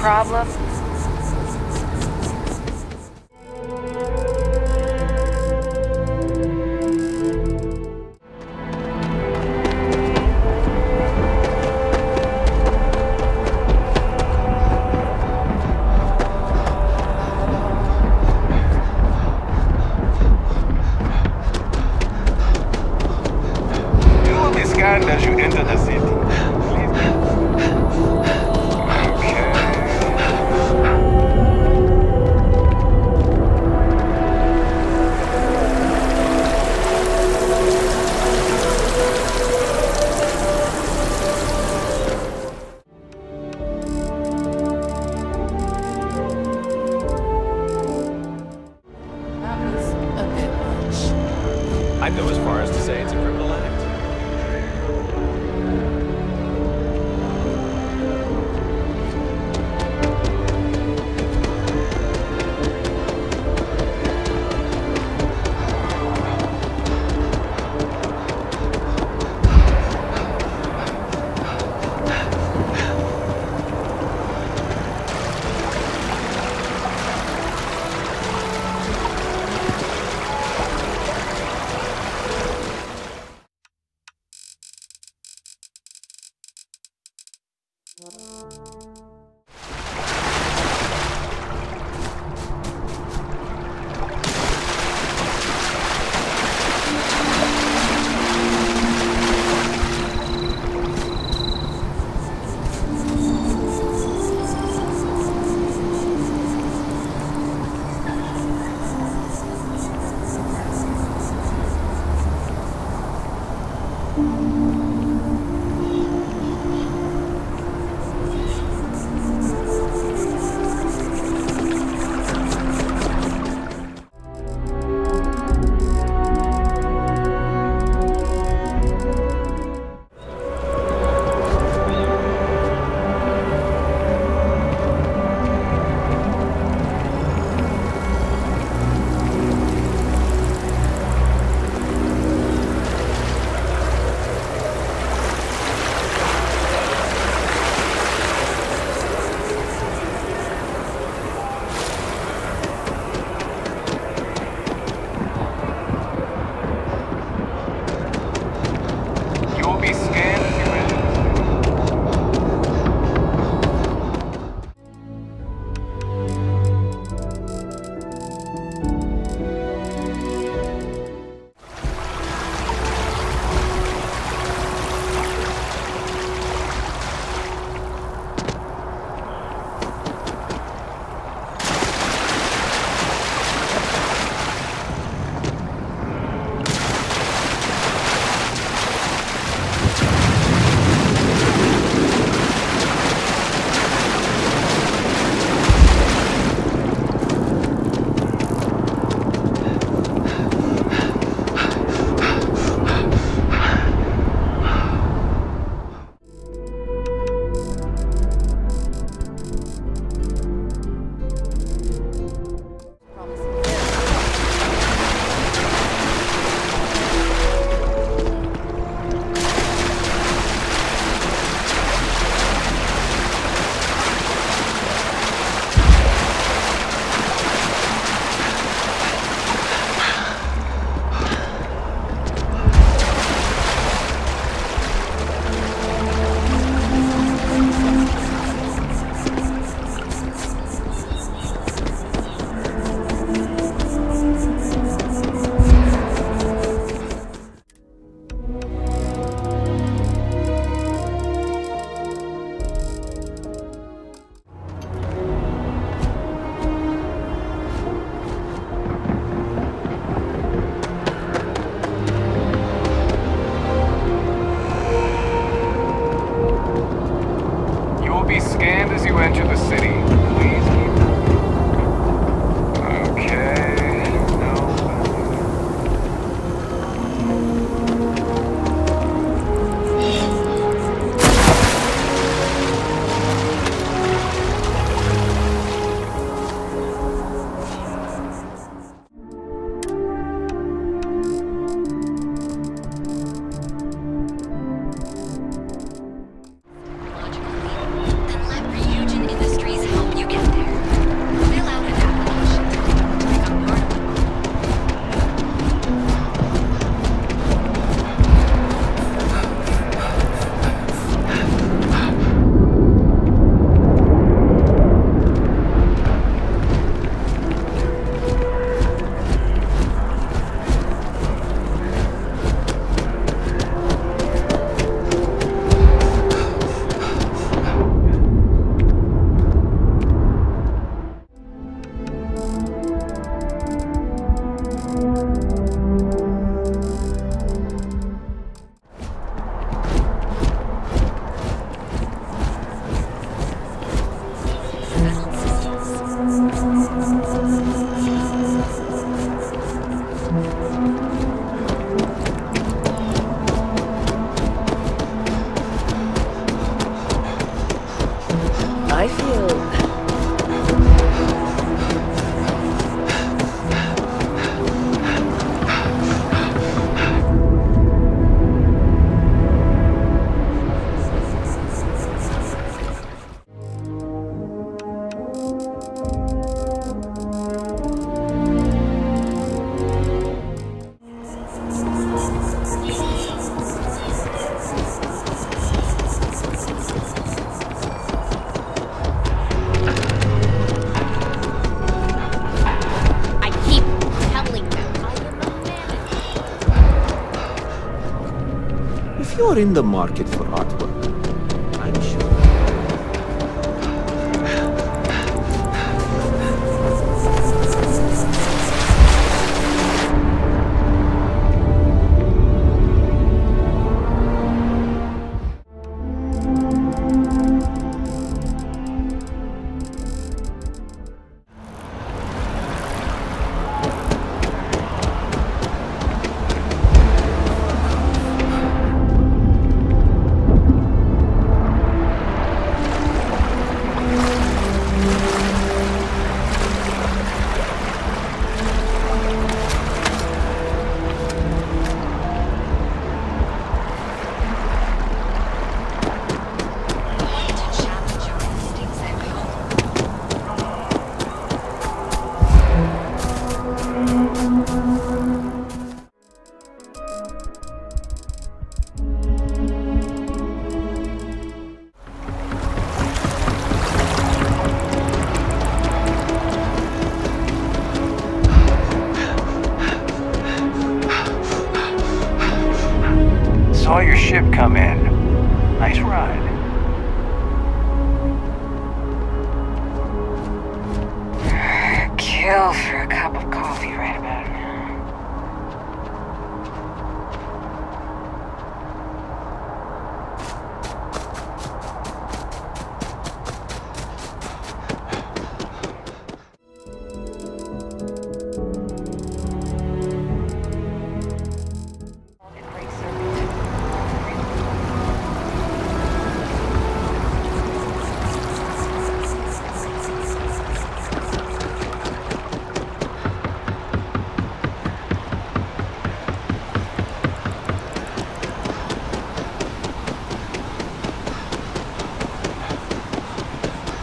problem? As you enter the city. Mm-hmm. in the market for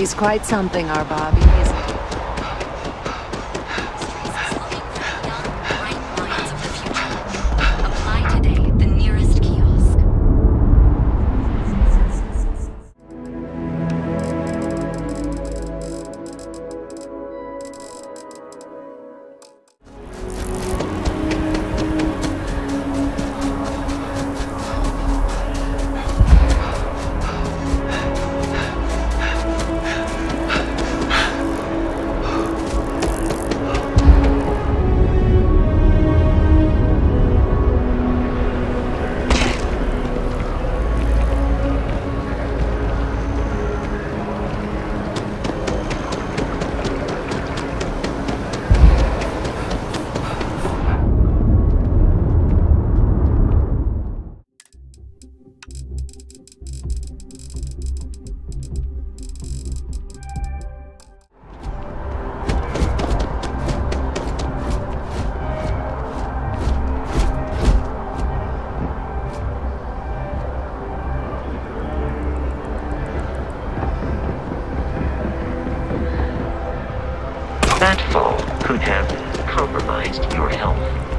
He's quite something, our Bobby. could have compromised your health.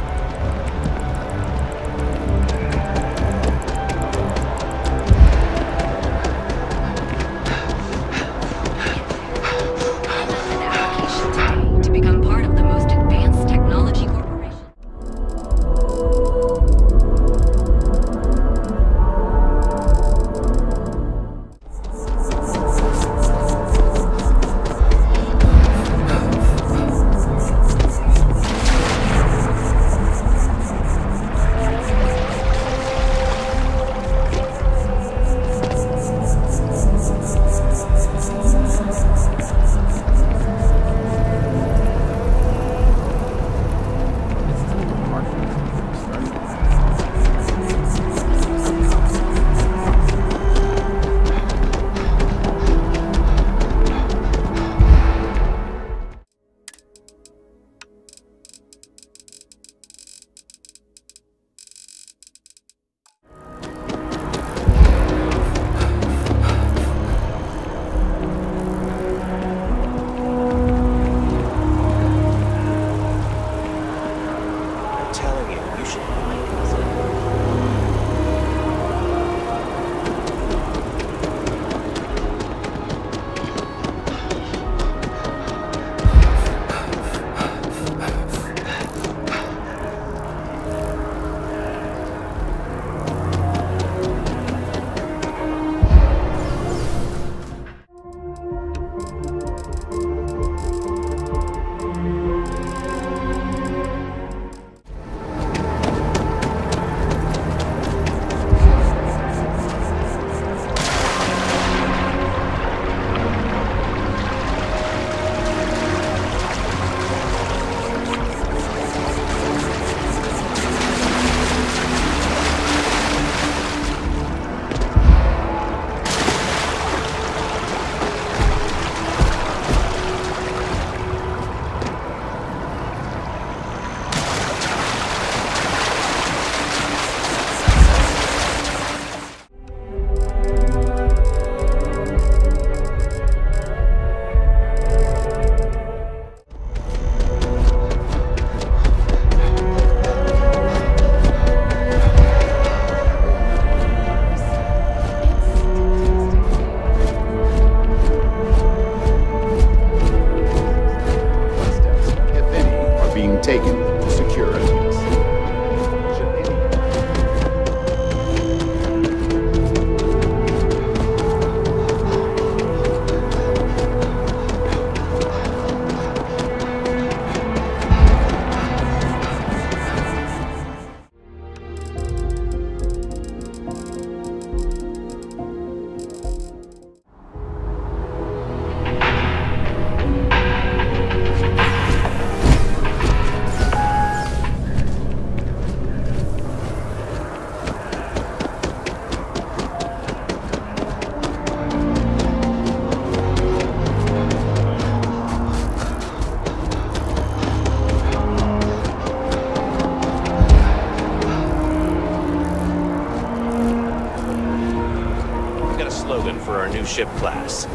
for our new ship class.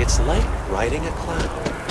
It's like riding a cloud.